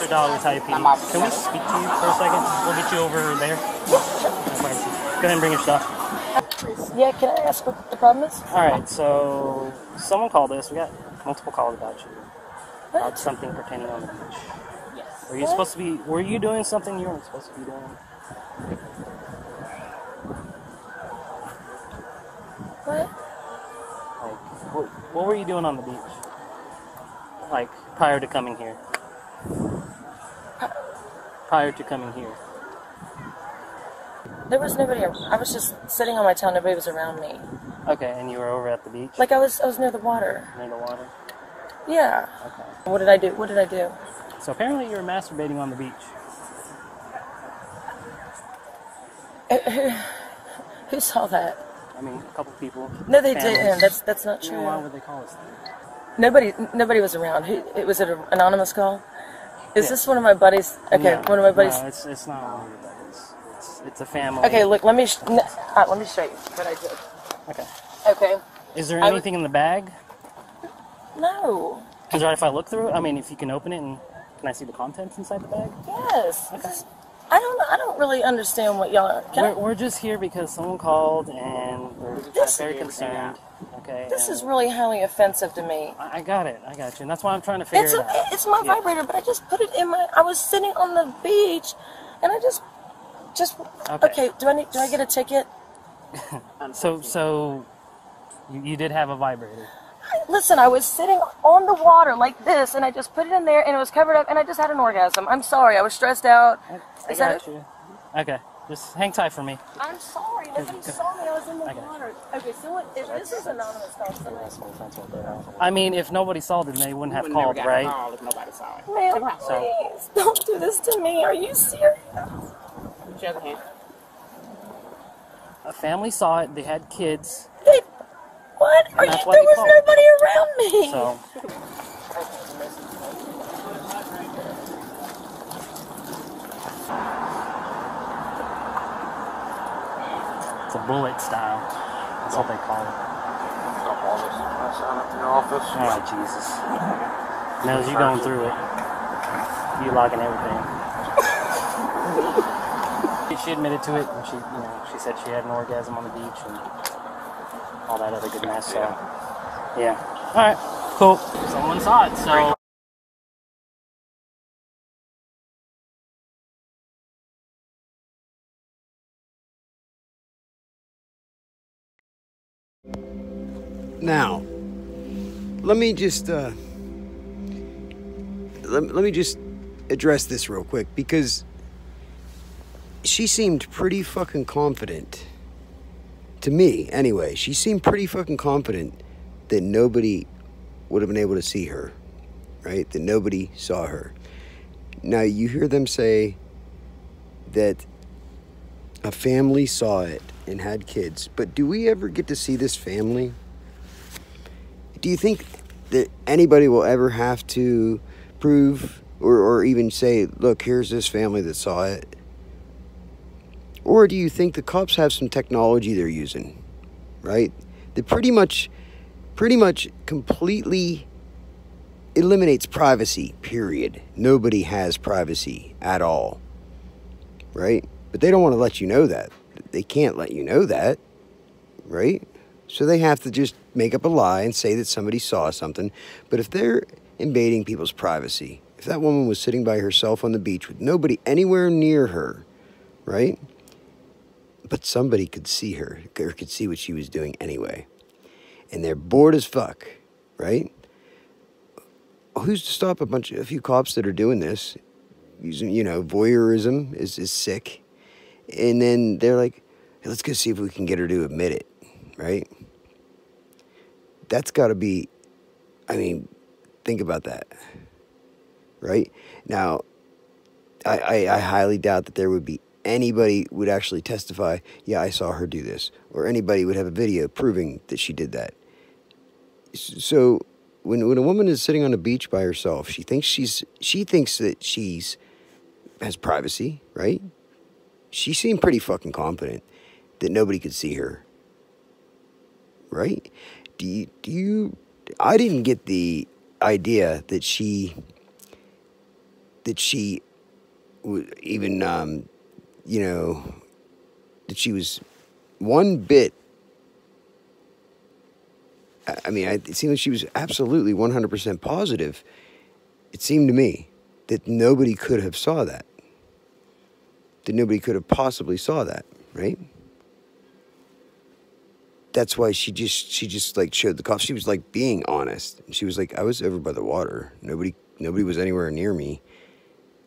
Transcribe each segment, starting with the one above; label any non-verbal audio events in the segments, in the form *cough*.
Mr. Dollar with IUP. Can we speak to you for a second? We'll get you over there. Go ahead and bring your stuff. Yeah, can I ask what the problem is? All right, so someone called us. We got multiple calls about you. About something pertaining on the beach. Yes. Were you supposed to be? Were you doing something you weren't supposed to be doing? What? Like, what, what were you doing on the beach? Like prior to coming here. Prior to coming here. There was nobody. I was just sitting on my towel. Nobody was around me. Okay, and you were over at the beach Like I was, I was near the water. near the water. Yeah. Okay. What did I do? What did I do? So apparently you were masturbating on the beach. Eh, eh, eh, who saw that? I mean, a couple people. No, they families. didn't. That's that's not know, why true. would they call us? Nobody, nobody was around. Who? It was it an anonymous call? Is Yeah. this one of my buddies? Okay, No, one of my buddies. No, it's, it's not one of your buddies. It's, it's a family. Okay, look. Let me sh- n- uh, let me show you what I did. Okay. Okay. Is there anything in the bag? No. Is it if I look through it? I mean, if you can open it and can I see the contents inside the bag? Yes. This- I don't. I don't really understand what y'all are. Can We're, we're just here because someone called and we're This- very concerned. Okay. this is really highly offensive to me. I, I got it. I got you. And that's why I'm trying to figure It's it a, out. it's my Yeah. vibrator, but I just put it in my. I was sitting on the beach, and I just, just. Okay. Okay. do I need? Do I get a ticket? *laughs* So, so you, you did have a vibrator. Listen, I was sitting on the water like this, and I just put it in there, and it was covered up, and I just had an orgasm. I'm sorry, I was stressed out. I Is that got you. Okay. Just hang tight for me. I'm sorry, nobody saw me. I was in the Okay. water. Okay, so what, if this is anonymous call, somebody- I mean, if nobody saw it, then they wouldn't have called, right? call if nobody saw it. Man, So- please don't do this to me. Are you serious? Put your other hand. A family saw it. They had kids. They, what? Are you, there was nobody around me. So it's a bullet style. That's what they call it. Oh Jesus! Knows you going through it. You logging everything. *laughs* she admitted to it, and she, you know, she said she had an orgasm on the beach and all that other good mess. So, yeah. All right. Cool. Someone saw it, so. Now, let me just uh, let, let me just address this real quick because she seemed pretty fucking confident to me anyway. She seemed pretty fucking confident that nobody would have been able to see her, right? That nobody saw her. Now you hear them say that a family saw it and had kids, but do we ever get to see this family? do you think that anybody will ever have to prove or, or even say, look, here's this family that saw it? Or do you think the cops have some technology they're using, right? That pretty much, pretty much completely eliminates privacy, period. Nobody has privacy at all, right? But they don't want to let you know that. They can't let you know that, right? So they have to just make up a lie and say that somebody saw something. But if they're invading people's privacy, if that woman was sitting by herself on the beach with nobody anywhere near her, right? But somebody could see her or could see what she was doing anyway. And they're bored as fuck, right? Who's to stop a bunch of a few cops that are doing this? Using, you know, voyeurism is, is sick. And then they're like, hey, let's go see if we can get her to admit it, right? That's got to be, I mean, think about that, right? Now, I, I, I highly doubt that there would be anybody would actually testify, yeah, I saw her do this, or anybody would have a video proving that she did that. So when when a woman is sitting on a beach by herself, she thinks she's she thinks that she's has privacy, right? She seemed pretty fucking confident that nobody could see her. Right? Do you, do you I didn't get the idea that she that she even, um, you know, that she was one bit. I mean, I, it seemed like she was absolutely 100% positive. It seemed to me that nobody could have saw that. That nobody could have possibly saw that, right? That's why she just she just like showed the cops. She was like being honest. She was like, I was over by the water. Nobody nobody was anywhere near me,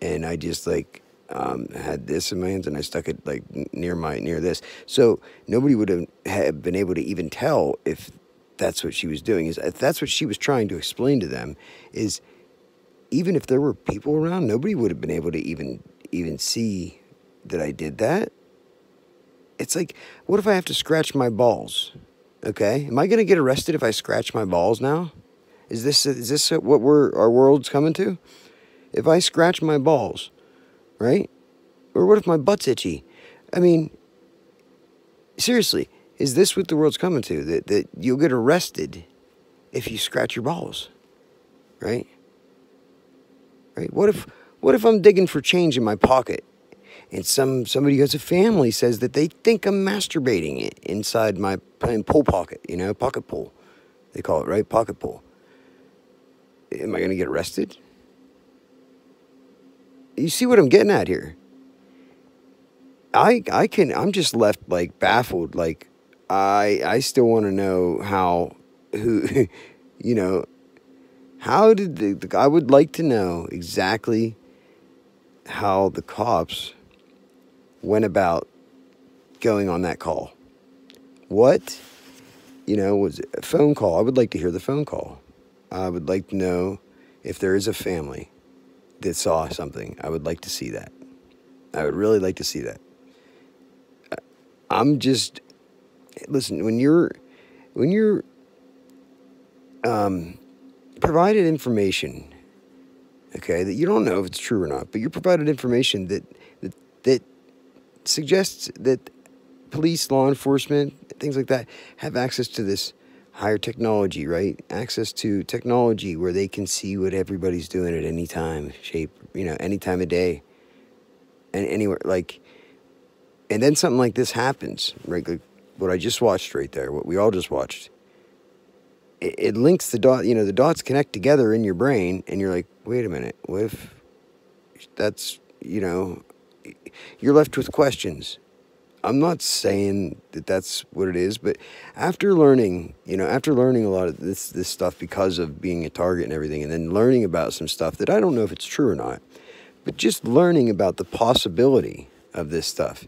and I just like um, had this in my hands and I stuck it like near my near this. So nobody would have, have been able to even tell if that's what she was doing. Is that's what she was trying to explain to them is even if there were people around, nobody would have been able to even even see that I did that. It's like, what if I have to scratch my balls? Okay, am I gonna get arrested if I scratch my balls now? Is this is this what we're our world's coming to? If I scratch my balls, right? Or what if my butt's itchy? I mean, seriously, is this what the world's coming to? That that you'll get arrested if you scratch your balls, right? Right? What if what if I'm digging for change in my pocket and some somebody who has a family says that they think I'm masturbating i- inside my p- pull pocket, you know, pocket pull. They call it, right? Pocket pull. Am I going to get arrested? You see what I'm getting at here? I I can I'm just left like baffled like I I still want to know how who *laughs* you know how did the, the I would like to know exactly how the cops went about going on that call. What you know was a phone call? I would like to hear the phone call. I would like to know if there is a family that saw something. I would like to see that. I would really like to see that. I'm just listen when you're when you're um, provided information, okay, that you don't know if it's true or not, but you're provided information that that that suggests that police, law enforcement, things like that have access to this higher technology, right? Access to technology where they can see what everybody's doing at any time, shape, you know, any time of day, and anywhere like and then something like this happens, right? Like what I just watched right there, what we all just watched. It, it links the dot, you know, the dots connect together in your brain, and you're like, wait a minute, what if that's, you know, you're left with questions. I'm not saying that that's what it is, but after learning, you know, after learning a lot of this this stuff because of being a target and everything, and then learning about some stuff that I don't know if it's true or not, but just learning about the possibility of this stuff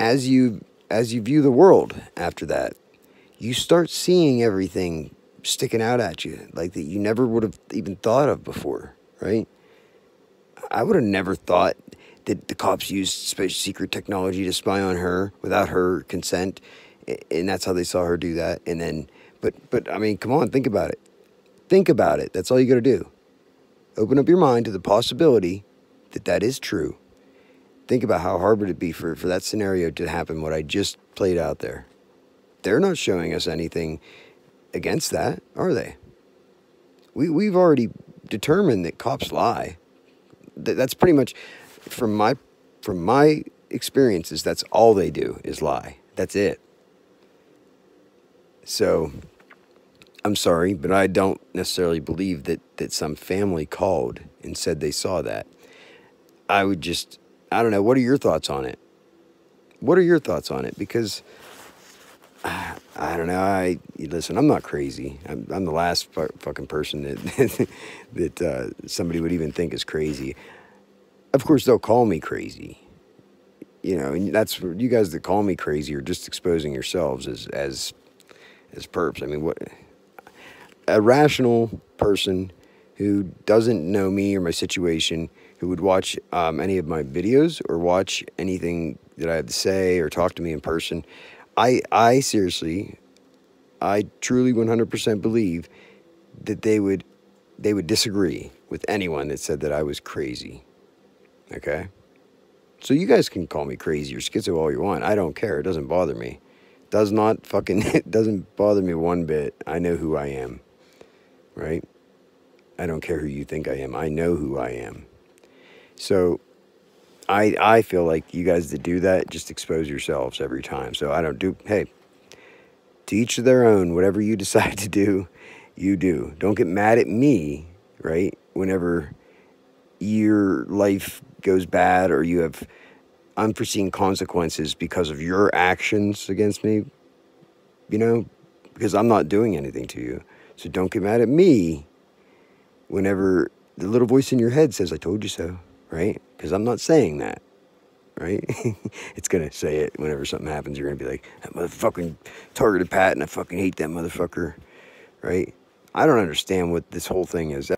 as you as you view the world after that, you start seeing everything sticking out at you like that you never would have even thought of before, right? I would have never thought that the cops used special secret technology to spy on her without her consent, and that's how they saw her do that. And then, but but I mean, come on, think about it. Think about it. That's all you got to do. Open up your mind to the possibility that that is true think about how hard would it be for, for that scenario to happen what i just played out there they're not showing us anything against that are they we, we've already determined that cops lie Th- that's pretty much from my from my experiences that's all they do is lie that's it so i'm sorry but i don't necessarily believe that that some family called and said they saw that i would just I don't know. What are your thoughts on it? What are your thoughts on it? Because *sighs* I don't know. I listen. I'm not crazy. I'm, I'm the last fu- fucking person that *laughs* that uh, somebody would even think is crazy. Of course, they'll call me crazy. You know, and that's you guys that call me crazy are just exposing yourselves as as as perps. I mean, what a rational person who doesn't know me or my situation, who would watch um, any of my videos or watch anything that I have to say or talk to me in person, I I seriously, I truly 100% believe that they would they would disagree with anyone that said that I was crazy. Okay? So you guys can call me crazy or schizo all you want. I don't care. It doesn't bother me. Does not fucking *laughs* it doesn't bother me one bit. I know who I am. Right? I don't care who you think I am. I know who I am. So I I feel like you guys that do that just expose yourselves every time. So I don't do hey, to each their own, whatever you *laughs* decide to do, you do. Don't get mad at me, right? Whenever your life goes bad or you have unforeseen consequences because of your actions against me, you know, because I'm not doing anything to you. So don't get mad at me whenever the little voice in your head says, I told you so, right? Because I'm not saying that, right? *laughs* it's going to say it whenever something happens. You're going to be like, that motherfucking targeted Patton I fucking hate that motherfucker, right? I don't understand what this whole thing is.